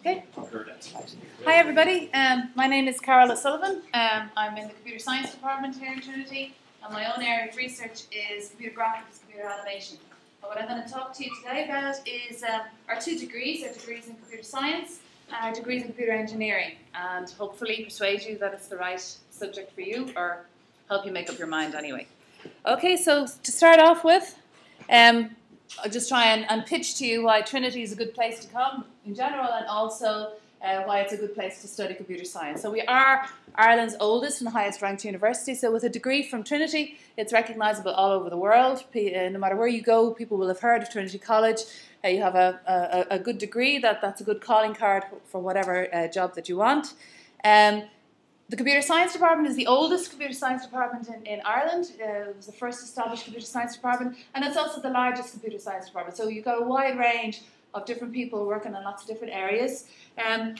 Okay. Hi everybody. Um, my name is Carol O'Sullivan. Um, I'm in the computer science department here in Trinity, and my own area of research is computer graphics, computer animation. But what I'm going to talk to you today about is um, our two degrees, our degrees in computer science and our degrees in computer engineering, and hopefully persuade you that it's the right subject for you, or help you make up your mind anyway. Okay, so to start off with, um, I'll just try and, and, pitch to you why Trinity is a good place to come in general and also uh, why it's a good place to study computer science. So we are Ireland's oldest and highest ranked university. So with a degree from Trinity, it's recognisable all over the world. Uh, no matter where you go, people will have heard of Trinity College. Uh, you have a, a, a, good degree, that, that's a good calling card for whatever uh, job that you want. Um, the computer science department is the oldest computer science department in, in Ireland. Uh, it was the first established computer science department, and it's also the largest computer science department. So you've got a wide range of different people working on lots of different areas. Um,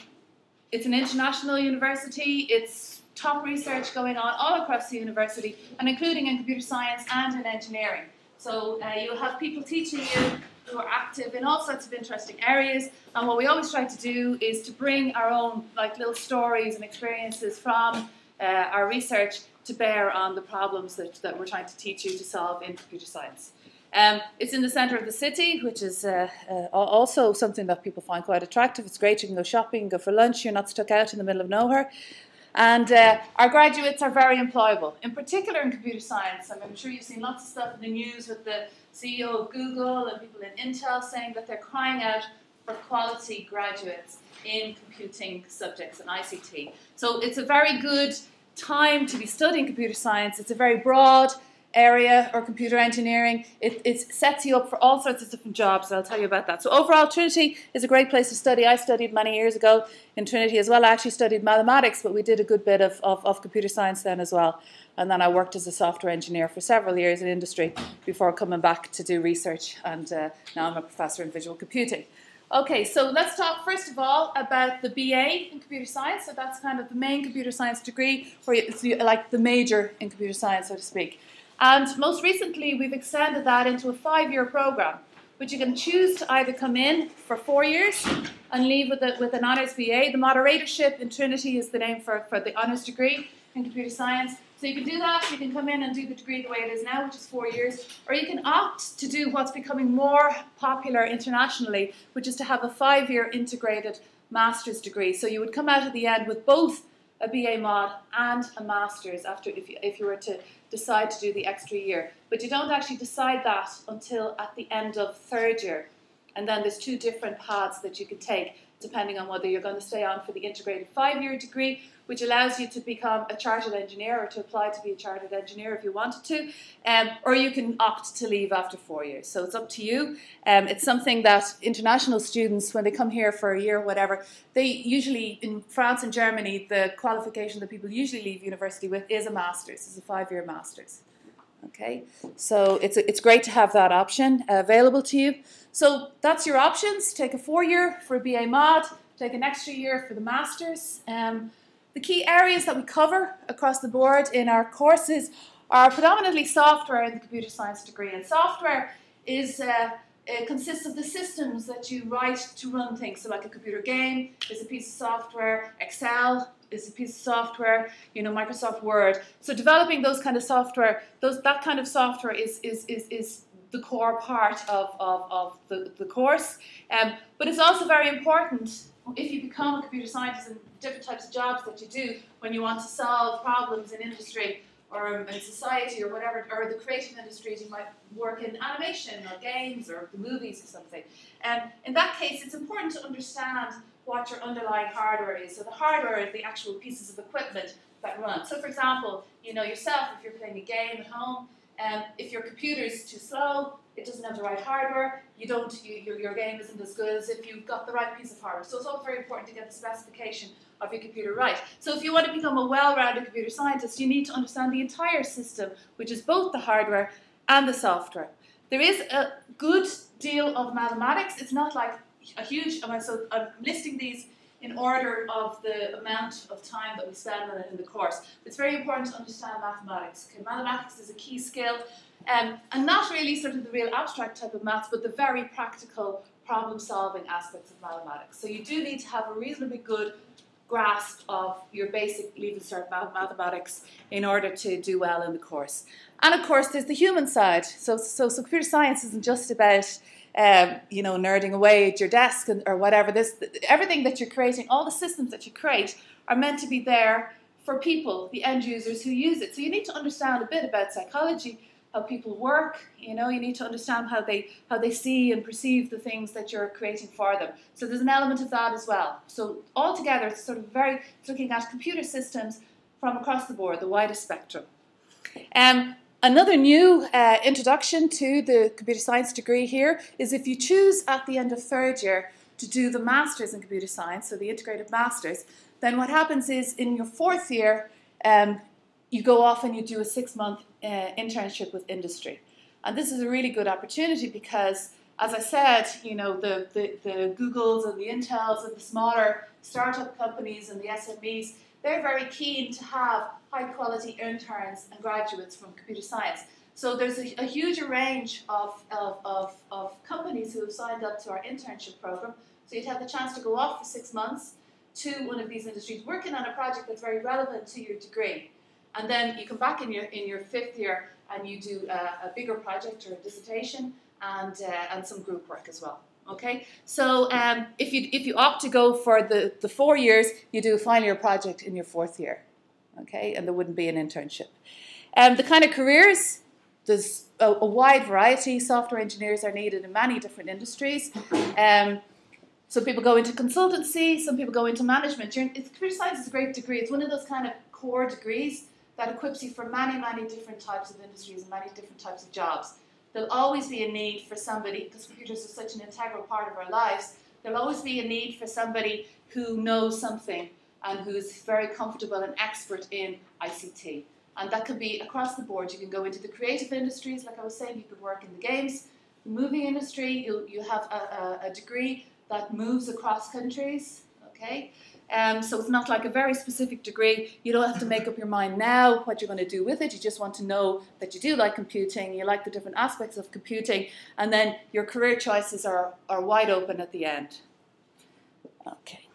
it's an international university. It's top research going on all across the university, and including in computer science and in engineering. So uh, you'll have people teaching you who are active in all sorts of interesting areas. And what we always try to do is to bring our own like little stories and experiences from uh, our research to bear on the problems that, that we're trying to teach you to solve in computer science. Um, it's in the centre of the city, which is uh, uh, also something that people find quite attractive. It's great, you can go shopping, go for lunch, you're not stuck out in the middle of nowhere. And uh, our graduates are very employable, in particular in computer science. I'm sure you've seen lots of stuff in the news with the CEO of Google and people in Intel saying that they're crying out for quality graduates in computing subjects and ICT. So it's a very good time to be studying computer science. It's a very broad area or computer engineering. It, it, sets you up for all sorts of different jobs. I'll tell you about that. So overall, Trinity is a great place to study. I studied many years ago in Trinity as well. I actually studied mathematics, but we did a good bit of, of, of computer science then as well. And then I worked as a software engineer for several years in industry before coming back to do research. And uh, now I'm a professor in visual computing. Okay, so let's talk first of all about the BA in computer science. So that's kind of the main computer science degree, or it's like the major in computer science, so to speak. And most recently, we've extended that into a five-year program, which you can choose to either come in for four years and leave with, a, with an honours BA. The moderatorship in Trinity is the name for, for the honours degree in computer science. So you can do that, you can come in and do the degree the way it is now, which is four years, or you can opt to do what's becoming more popular internationally, which is to have a five-year integrated master's degree. So you would come out at the end with both a BA mod and a master's after if you, if you were to decide to do the extra year. But you don't actually decide that until at the end of third year. And then there's two different paths that you can take depending on whether you're going to stay on for the integrated five-year degree which allows you to become a chartered engineer or to apply to be a chartered engineer if you wanted to, um, or you can opt to leave after four years. So it's up to you. Um, it's something that international students, when they come here for a year or whatever, they usually, in France and Germany, the qualification that people usually leave university with is a master's, is a five-year master's. Okay, so it's, it's great to have that option available to you. So that's your options. Take a four-year for a BA mod, take an extra year for the master's. Um, the key areas that we cover across the board in our courses are predominantly software in the computer science degree. And software is uh, it consists of the systems that you write to run things. So like a computer game is a piece of software, Excel is a piece of software, you know, Microsoft Word. So developing those kind of software, those that kind of software is is is, is the core part of, of, of the, the course. Um, but it's also very important if you become a computer scientist and different types of jobs that you do when you want to solve problems in industry or in society or whatever, or the creative industries, you might work in animation or games or the movies or something. And in that case, it's important to understand what your underlying hardware is. So the hardware is the actual pieces of equipment that run. So for example, you know yourself, if you're playing a game at home, um, if your computer is too slow, it doesn't have the right hardware, you don't, you, your, your game isn't as good as if you've got the right piece of hardware. So it's all very important to get the specification of your computer right. So if you want to become a well-rounded computer scientist, you need to understand the entire system, which is both the hardware and the software. There is a good deal of mathematics. It's not like a huge amount. So I'm listing these in order of the amount of time that we spend on it in the course. It's very important to understand mathematics. Okay, mathematics is a key skill, um, and not really sort of the real abstract type of maths, but the very practical problem solving aspects of mathematics. So you do need to have a reasonably good grasp of your basic Leaving Cert mathematics in order to do well in the course. And of course, there's the human side. So, so, so computer science isn't just about um, you know nerding away at your desk and, or whatever. This everything that you're creating, all the systems that you create, are meant to be there for people, the end users who use it. So you need to understand a bit about psychology how people work. You know, you need to understand how they how they see and perceive the things that you're creating for them. So there's an element of that as well. So altogether, it's sort of very it's looking at computer systems from across the board, the widest spectrum. Um, another new uh, introduction to the computer science degree here is if you choose at the end of third year to do the masters in computer science, so the integrated masters, then what happens is in your fourth year, um, you go off and you do a six month uh, internship with industry. And this is a really good opportunity because, as I said, you know, the, the, the Googles and the Intels and the smaller startup companies and the SMEs, they're very keen to have high quality interns and graduates from computer science. So there's a, a huge range of, of, of, of companies who have signed up to our internship program. So you'd have the chance to go off for six months to one of these industries, working on a project that's very relevant to your degree. And then you come back in your in your fifth year and you do a, a bigger project or a dissertation and uh, and some group work as well. Okay, so um, if you if you opt to go for the the four years, you do a final year project in your fourth year. Okay, and there wouldn't be an internship. Um, the kind of careers there's a, a, wide variety. Software engineers are needed in many different industries. Um, some people go into consultancy, some people go into management. computer science is a great degree. It's one of those kind of core degrees that equips you for many, many different types of industries and many different types of jobs. There'll always be a need for somebody, because computers are such an integral part of our lives, there'll always be a need for somebody who knows something and who's very comfortable and expert in ICT. And that could be across the board. You can go into the creative industries, like I was saying, you could work in the games, the movie industry, you you have a, a, a degree that moves across countries, okay? Um, so it's not like a very specific degree. You don't have to make up your mind now what you're going to do with it. You just want to know that you do like computing, you like the different aspects of computing, and then your career choices are, are wide open at the end. Okay.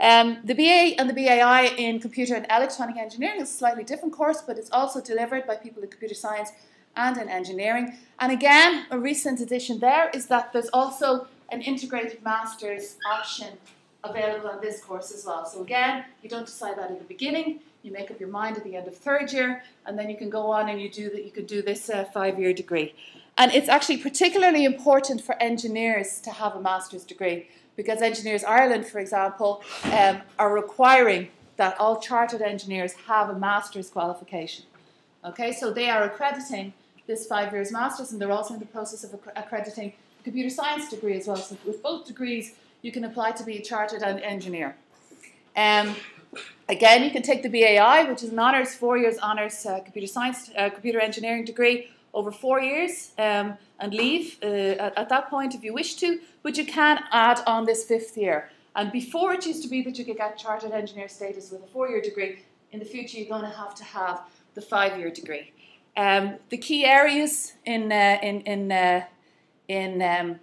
Um, the BA and the BAI in Computer and Electronic Engineering is a slightly different course, but it's also delivered by people in computer science and in engineering. And again, a recent addition there is that there's also an integrated master's option available on this course as well. So again, you don't decide that in the beginning. You make up your mind at the end of third year, and then you can go on and you do that. You could do this uh, five-year degree, and it's actually particularly important for engineers to have a master's degree because Engineers Ireland, for example, um, are requiring that all chartered engineers have a master's qualification. Okay, so they are accrediting this five years master's, and they're also in the process of accrediting a computer science degree as well. So with both degrees, you can apply to be a chartered engineer. Um, again, you can take the BAI, which is an honours, four years honours uh, computer science, uh, computer engineering degree over four years um, and leave uh, at, at, that point if you wish to, but you can add on this fifth year. And before it used to be that you could get chartered engineer status with a four-year degree, in the future you're going to have to have the five-year degree. Um, the key areas in, uh, in, in, uh, in um,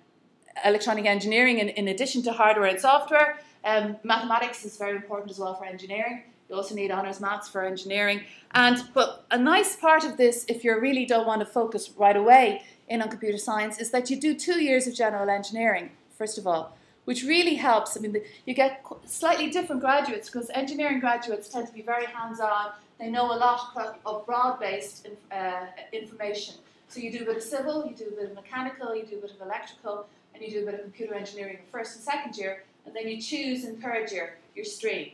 electronic engineering, in, in addition to hardware and software. Um, mathematics is very important as well for engineering. You also need honours maths for engineering. And but a nice part of this, if you really don't want to focus right away in on computer science, is that you do two years of general engineering first of all, which really helps. I mean, the, you get slightly different graduates because engineering graduates tend to be very hands-on. They know a lot of broad-based uh, information. So you do a bit of civil, you do a bit of mechanical, you do a bit of electrical, and you do a bit of computer engineering in first and second year, and then you choose in third year your stream.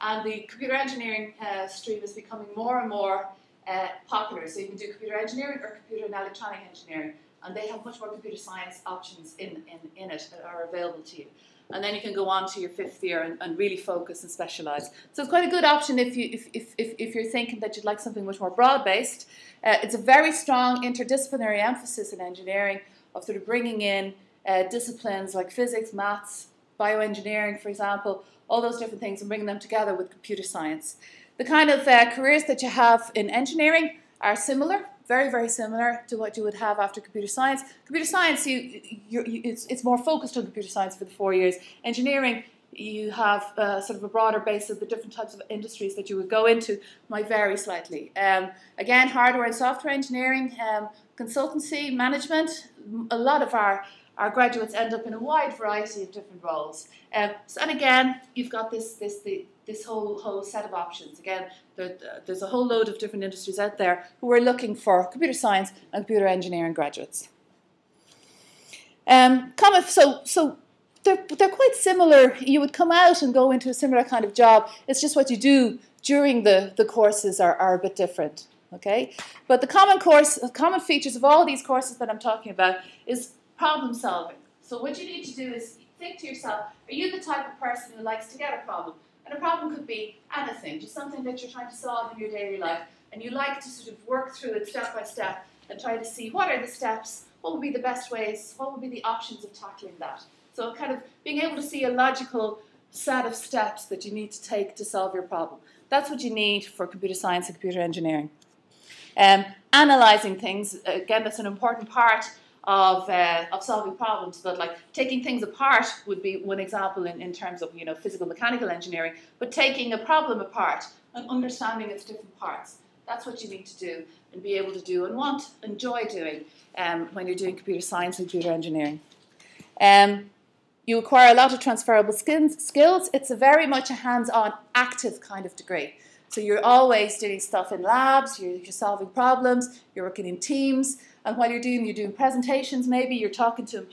And the computer engineering uh, stream is becoming more and more uh, popular. So you can do computer engineering or computer and electronic engineering, and they have much more computer science options in, in, in it that are available to you. And then you can go on to your fifth year and, and really focus and specialize. So it's quite a good option if, you, if, if, if, if you're thinking that you'd like something much more broad based. Uh, it's a very strong interdisciplinary emphasis in engineering of sort of bringing in uh, disciplines like physics, maths, bioengineering, for example, all those different things, and bringing them together with computer science. The kind of uh, careers that you have in engineering are similar very, very similar to what you would have after computer science. Computer science, you, you, it's, it's more focused on computer science for the four years. Engineering, you have uh, sort of a broader base of the different types of industries that you would go into might vary slightly. Um, again, hardware and software engineering, um, consultancy, management, a lot of our, our graduates end up in a wide variety of different roles. Um, so, and again, you've got this, this, the, this whole, whole set of options. Again, there, there's a whole load of different industries out there who are looking for computer science and computer engineering graduates. Um, so, so they're, they're quite similar. You would come out and go into a similar kind of job. It's just what you do during the, the courses are, are a bit different. Okay, but the common course, common features of all these courses that I'm talking about is problem solving. So what you need to do is think to yourself: Are you the type of person who likes to get a problem? And a problem could be anything, just something that you're trying to solve in your daily life, and you like to sort of work through it step by step and try to see what are the steps, what would be the best ways, what would be the options of tackling that. So, kind of being able to see a logical set of steps that you need to take to solve your problem. That's what you need for computer science and computer engineering. Um, analyzing things, again, that's an important part of, uh, of solving problems. But like taking things apart would be one example in, in terms of you know physical mechanical engineering. But taking a problem apart and understanding its different parts, that's what you need to do and be able to do and want, enjoy doing um, when you're doing computer science and computer engineering. Um, you acquire a lot of transferable skills. It's a very much a hands-on, active kind of degree. So you're always doing stuff in labs, you're, you're, solving problems, you're working in teams, and while you're doing, you're doing presentations maybe, you're talking to,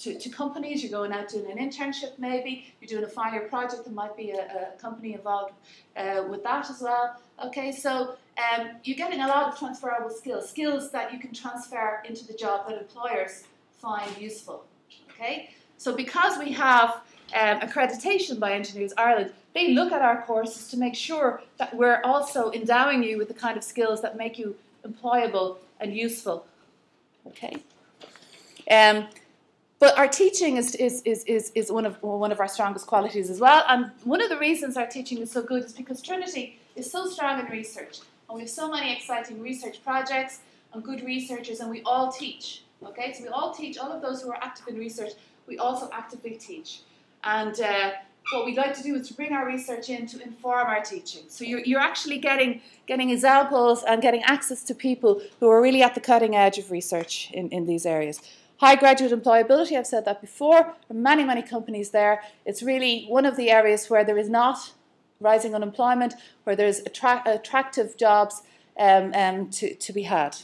to, to companies, you're going out doing an internship maybe, you're doing a final project, there might be a, a company involved uh, with that as well. Okay, so um, you're getting a lot of transferable skills, skills that you can transfer into the job that employers find useful. Okay, so because we have um, accreditation by Engineers Ireland, they look at our courses to make sure that we're also endowing you with the kind of skills that make you employable and useful. Okay. Um, but our teaching is, is, is, is, is one, of, one of our strongest qualities as well. And one of the reasons our teaching is so good is because Trinity is so strong in research. And we have so many exciting research projects and good researchers, and we all teach. Okay, so we all teach, all of those who are active in research we also actively teach. And uh, what we'd like to do is to bring our research in to inform our teaching. So you're, you're actually getting, getting examples and getting access to people who are really at the cutting edge of research in, in these areas. High graduate employability, I've said that before. Many, many companies there. It's really one of the areas where there is not rising unemployment, where there's attra attractive jobs um, um, to, to be had.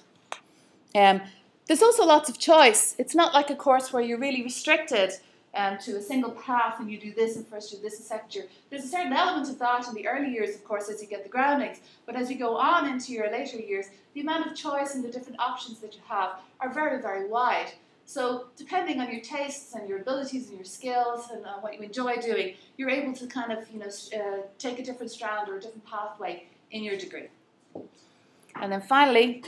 Um, there's also lots of choice. It's not like a course where you're really restricted um, to a single path and you do this and first year, this in second year. There's a certain element of that in the early years, of course, as you get the groundings. But as you go on into your later years, the amount of choice and the different options that you have are very, very wide. So depending on your tastes and your abilities and your skills and uh, what you enjoy doing, you're able to kind of you know uh, take a different strand or a different pathway in your degree. And then finally,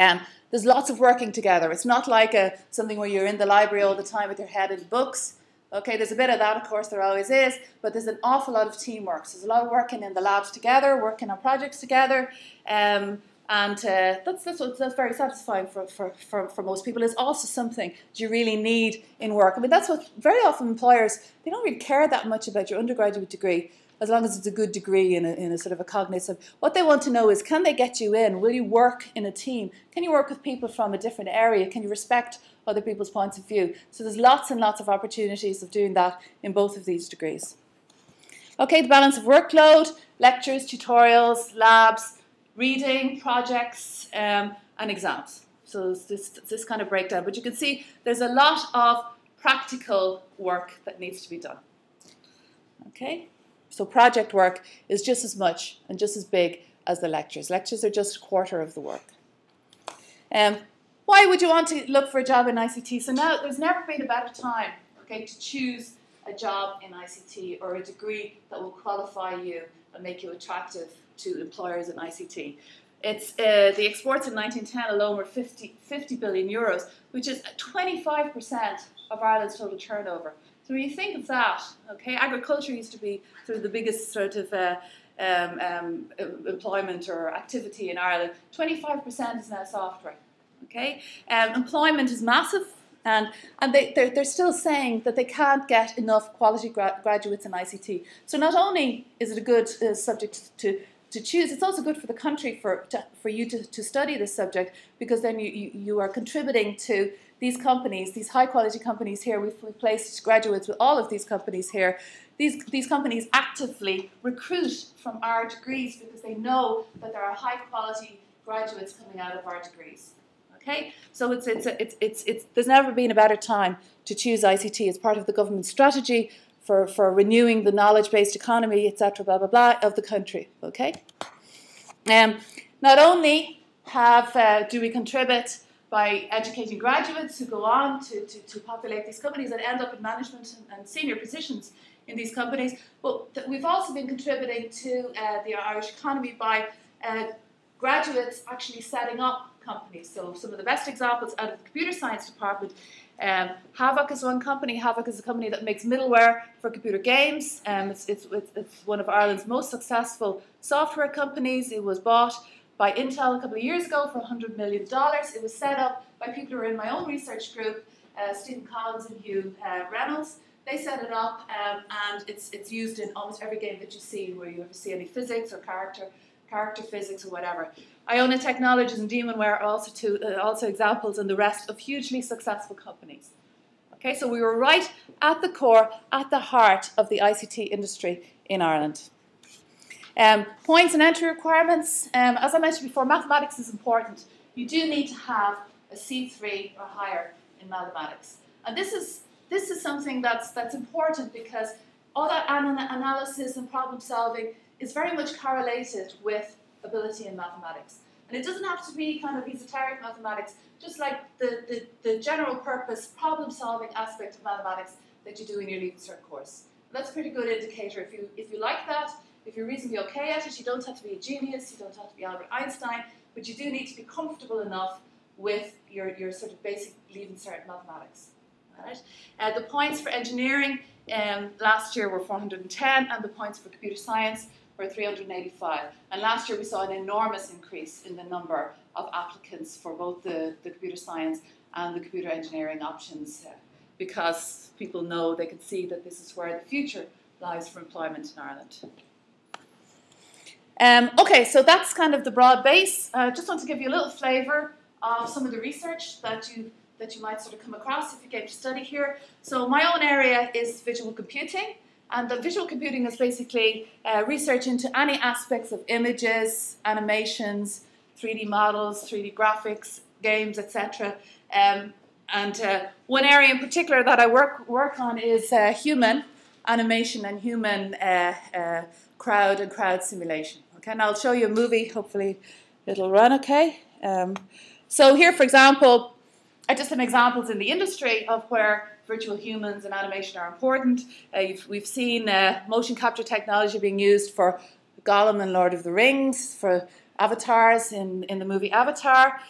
um, there's lots of working together. It's not like a, something where you're in the library all the time with your head in books. Okay, there's a bit of that, of course, there always is, but there's an awful lot of teamwork. So there's a lot of working in the labs together, working on projects together, um, and uh, that's, that's, that's very satisfying for, for, for, for most people. It's also something you really need in work. I mean, that's what very often employers, they don't really care that much about your undergraduate degree as long as it's a good degree in a, in a sort of a cognitive. What they want to know is can they get you in? Will you work in a team? Can you work with people from a different area? Can you respect other people's points of view? So there's lots and lots of opportunities of doing that in both of these degrees. Okay, the balance of workload, lectures, tutorials, labs, reading, projects, um, and exams. So this, this kind of breakdown. But you can see there's a lot of practical work that needs to be done. Okay. So project work is just as much and just as big as the lectures. Lectures are just a quarter of the work. Um, why would you want to look for a job in ICT? So now there's never been a better time, okay, to choose a job in ICT or a degree that will qualify you and make you attractive to employers in ICT. It's uh, the exports in 1910 alone were 50, 50 billion euros, which is 25% of Ireland's total turnover. So when you think of that, okay, agriculture used to be sort of the biggest sort of uh, um, um, employment or activity in Ireland, 25% is now software. Okay, um, employment is massive, and and they they're, they're still saying that they can't get enough quality gra- graduates in ICT. So not only is it a good uh, subject to to choose, it's also good for the country for to, for you to, to study this subject because then you, you, you are contributing to these companies, these high quality companies here. We've, we've placed graduates with all of these companies here. These, these companies actively recruit from our degrees because they know that there are high quality graduates coming out of our degrees. Okay, so it's, it's, it's, it's, it's, there's never been a better time to choose ICT as part of the government strategy for, for renewing the knowledge-based economy, etc., blah, blah, blah, of the country, okay? Um, not only have, uh, do we contribute by educating graduates who go on to, to, to populate these companies and end up in management and, and senior positions in these companies, but th- we've also been contributing to uh, the Irish economy by uh, graduates actually setting up companies. So some of the best examples out of the computer science department. Um, Havok is one company. Havok is a company that makes middleware for computer games. Um, it's, it's, it's one of Ireland's most successful software companies. It was bought by Intel a couple of years ago for $100 million. It was set up by people who are in my own research group, uh, Steven Collins and Hugh uh, Reynolds. They set it up, um, and it's, it's used in almost every game that you see where you ever see any physics or character character physics or whatever. Iona Technologies and Demonware are also, two, uh, also examples and the rest of hugely successful companies. Okay, so we were right at the core, at the heart of the ICT industry in Ireland. Um, points and entry requirements. Um, as I mentioned before, mathematics is important. You do need to have a C3 or higher in mathematics. And this is, this is something that's, that's important because all that analysis and problem solving is very much correlated with ability in mathematics. And it doesn't have to be kind of esoteric mathematics, just like the, the, the general purpose problem solving aspect of mathematics that you do in your Leaving Cert course. That's a pretty good indicator. If you, if you like that, if you're reasonably okay at it, you don't have to be a genius, you don't have to be Albert Einstein, but you do need to be comfortable enough with your, your sort of basic Leaving Cert mathematics. Right? Uh, the points for engineering um, last year were 410, and the points for computer science were 385. And last year we saw an enormous increase in the number of applicants for both the, the computer science and the computer engineering options uh, because people know they can see that this is where the future lies for employment in Ireland. Um, okay, so that's kind of the broad base. I uh, just want to give you a little flavour of some of the research that you that you might sort of come across if you came to study here. So my own area is visual computing. And the visual computing is basically uh, research into any aspects of images, animations, 3D models, 3D graphics, games, etc. Um, and uh, one area in particular that I work work on is uh, human animation and human uh, uh, crowd and crowd simulation. And I'll show you a movie. Hopefully, it'll run okay. Um, so here, for example, I just some examples in the industry of where virtual humans and animation are important. Uh, we've seen uh, motion capture technology being used for Gollum and Lord of the Rings, for avatars in, in the movie Avatar,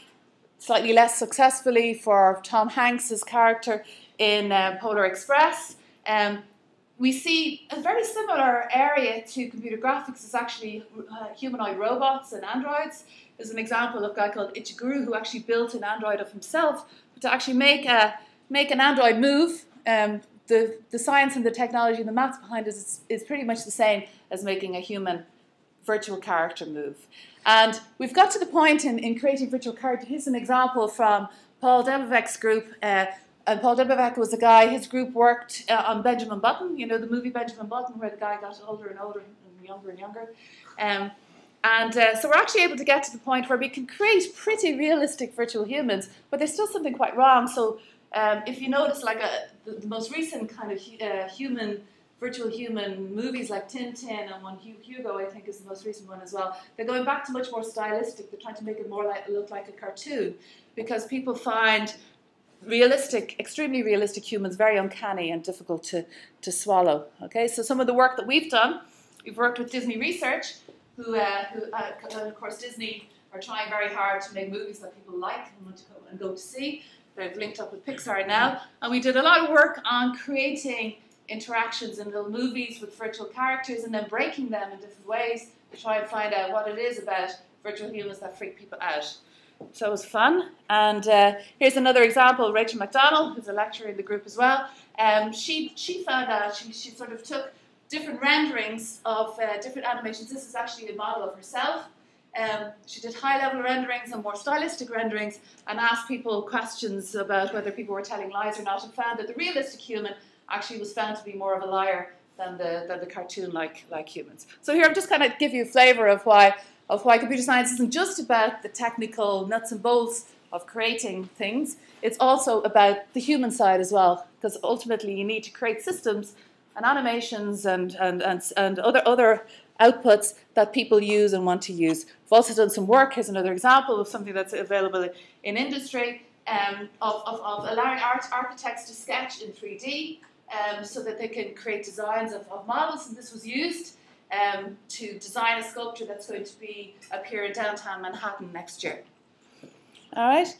slightly less successfully for Tom Hanks's character in uh, Polar Express. Um, we see a very similar area to computer graphics is actually uh, humanoid robots and androids. There's an example of a guy called Ishiguro who actually built an android of himself But to actually make a make an Android move, um, the, the science and the technology and the maths behind it is, is pretty much the same as making a human virtual character move. And we've got to the point in, in creating virtual character. Here's an example from Paul Debevec's group. Uh, and Paul Debevec was a guy, his group worked uh, on Benjamin Button, you know, the movie Benjamin Button, where the guy got older and older and younger and younger. Um, and uh, so we're actually able to get to the point where we can create pretty realistic virtual humans, but there's still something quite wrong. So um, if you notice, like a, the, the, most recent kind of uh, human, virtual human movies like Tintin and one Hugo, I think is the most recent one as well. They're going back to much more stylistic. They're trying to make it more like look like a cartoon because people find realistic, extremely realistic humans very uncanny and difficult to, to swallow. Okay, so some of the work that we've done, we've worked with Disney Research, who, uh, who uh, of course, Disney are trying very hard to make movies that people like and want to go and go to see. They've linked up with Pixar now. And we did a lot of work on creating interactions in little movies with virtual characters and then breaking them in different ways to try and find out what it is about virtual humans that freak people out. So it was fun. And uh, here's another example Rachel McDonnell, who's a lecturer in the group as well. Um, she, she found out, she, she sort of took different renderings of uh, different animations. This is actually a model of herself. Um, she did high level renderings and more stylistic renderings and asked people questions about whether people were telling lies or not and found that the realistic human actually was found to be more of a liar than the, than the cartoon like, like humans. So here I'm just kind of give you a flavor of why, of why computer science isn't just about the technical nuts and bolts of creating things, it's also about the human side as well, because ultimately you need to create systems and animations and, and, and, and other, other outputs that people use and want to use. We've also done some work, here's another example of something that's available in industry, um, of, of, of, allowing art, architects to sketch in 3D um, so that they can create designs of, of models, and this was used um, to design a sculpture that's going to be appear in downtown Manhattan next year. All right,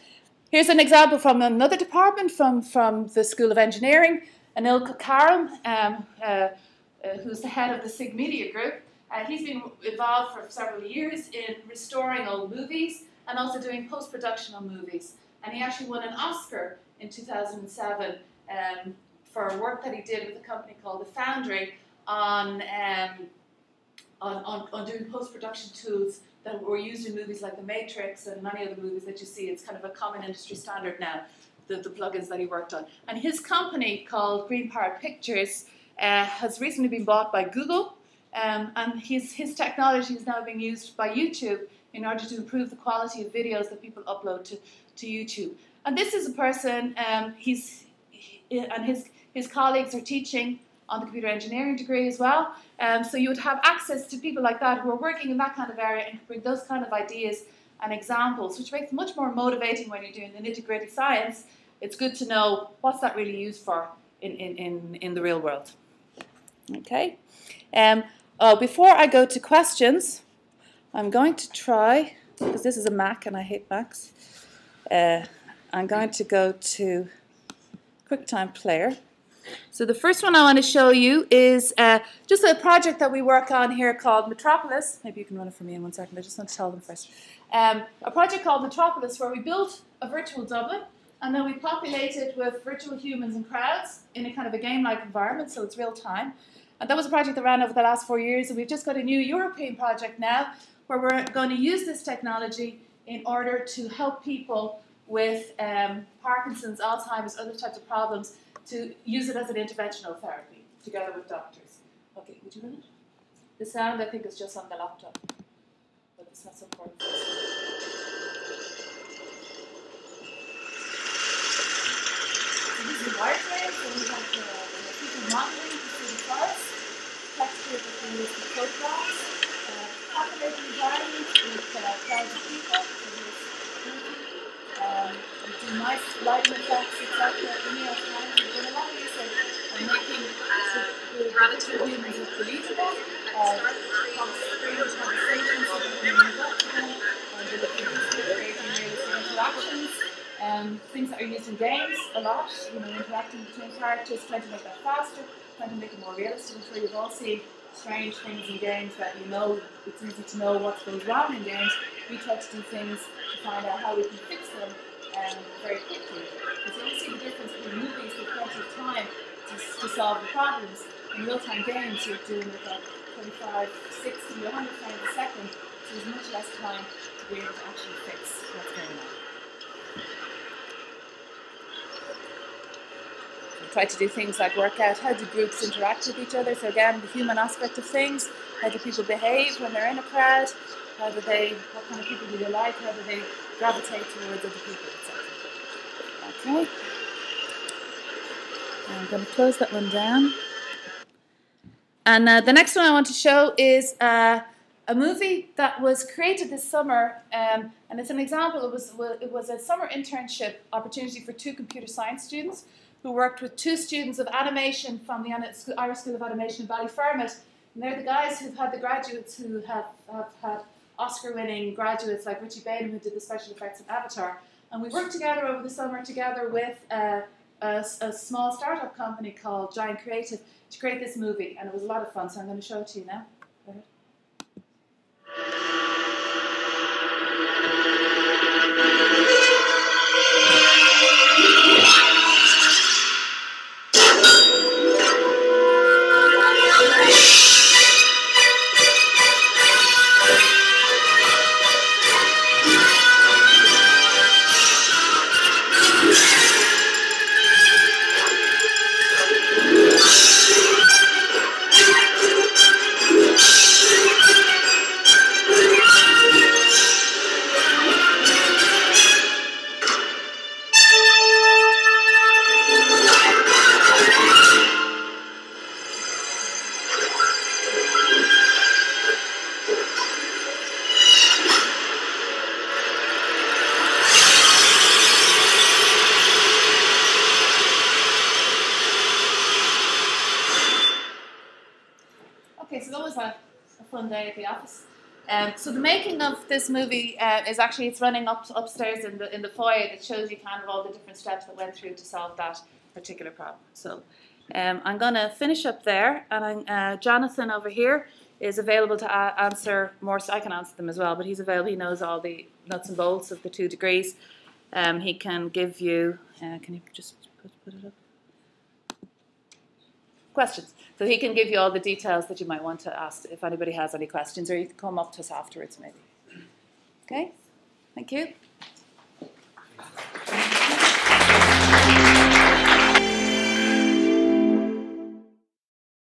here's an example from another department from, from the School of Engineering. Anil Kokaram, um, uh, uh, who's the head of the SIG Media Group, uh, he's been involved for several years in restoring old movies and also doing post production on movies. And he actually won an Oscar in 2007 um, for work that he did with a company called The Foundry on, um, on, on, on, doing post production tools that were used in movies like The Matrix and many other movies that you see. It's kind of a common industry standard now, the, the plugins that he worked on. And his company called Green Parrot Pictures uh, has recently been bought by Google. Um, and his, his technology is now being used by YouTube in order to improve the quality of videos that people upload to, to YouTube. And this is a person, um, he's, he, and his, his colleagues are teaching on the computer engineering degree as well. Um, so you would have access to people like that who are working in that kind of area and bring those kind of ideas and examples, which makes it much more motivating when you're doing the nitty gritty science. It's good to know what's that really used for in, in, in, in the real world. Okay. Um, uh, before I go to questions, I'm going to try, because this is a Mac and I hate Macs, uh, I'm going to go to QuickTime Player. So the first one I want to show you is uh, just a project that we work on here called Metropolis. Maybe you can run it for me in one second. I just want to tell them first. Um, a project called Metropolis where we built a virtual Dublin and then we populate it with virtual humans and crowds in a kind of a game-like environment, so it's real time. And that was a project that ran over the last four years, and we've just got a new European project now where we're going to use this technology in order to help people with um, Parkinson's, Alzheimer's, other types of problems to use it as an interventional therapy together with doctors. Okay, would you it? The sound, I think, is just on the laptop, but it's not important. Monitoring to see the texture uh, with uh, of people, um, do nice lighting effects, etc. in your times. We've done a lot of research on making so the virtual humans look believable, uh, conversations so that we can move up to them, and we're looking into creating realistic interactions. Um, things that are used in games a lot, you know, interacting between characters, trying to make that faster trying to make it more realistic. I'm sure you've all seen strange things in games that you know it's easy to know what's going wrong in games. We try to do things to find out how we can fix them um, very quickly. Because you see the difference between movies with plenty of time to, to solve the problems. In real-time games, you're doing it at 25, 60, 100 frames a second, so there's much less time to be able to actually fix what's going on. try to do things like work out how do groups interact with each other. So again, the human aspect of things. How do people behave when they're in a crowd? How do they? What kind of people do they like? How do they gravitate towards other people, etc. Okay. I'm going to close that one down. And uh, the next one I want to show is uh, a movie that was created this summer, um, and it's an example. It was it was a summer internship opportunity for two computer science students who worked with two students of animation from the Irish School of Animation in Ballyfermot. And they're the guys who've had the graduates who have, have had Oscar-winning graduates like Richie Baneham, who did the special effects of Avatar. And we worked together over the summer together with uh, a, a, small startup company called Giant Creative to create this movie. And it was a lot of fun, so I'm going to show it to you now. Okay, so a, fun day at the office. Um, so the making of this movie uh, is actually it's running up upstairs in the in the foyer that shows you kind of all the different steps that went through to solve that particular problem. So um, I'm going to finish up there, and uh, Jonathan over here is available to answer more. So I can answer them as well, but he's available. He knows all the nuts and bolts of the two degrees. Um, he can give you. Uh, can you just put, put it up? questions. So he can give you all the details that you might want to ask if anybody has any questions, or you can come up to us afterwards maybe. Okay, thank you.